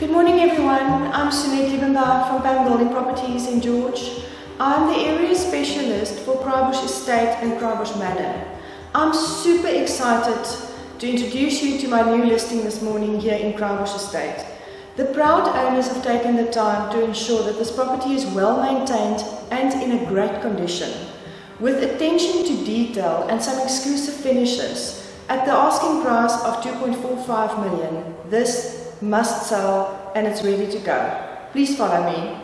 Good morning everyone, I'm Sunette Liebenberg from Pam Golding Properties in George. I'm the area specialist for Kraaibosch Estate and Kraaibosch Manor. I'm super excited to introduce you to my new listing this morning here in Kraaibosch Estate. The proud owners have taken the time to ensure that this property is well maintained and in a great condition. With attention to detail and some exclusive finishes, at the asking price of 2.45 million, this must sell and it's ready to go. Please follow me.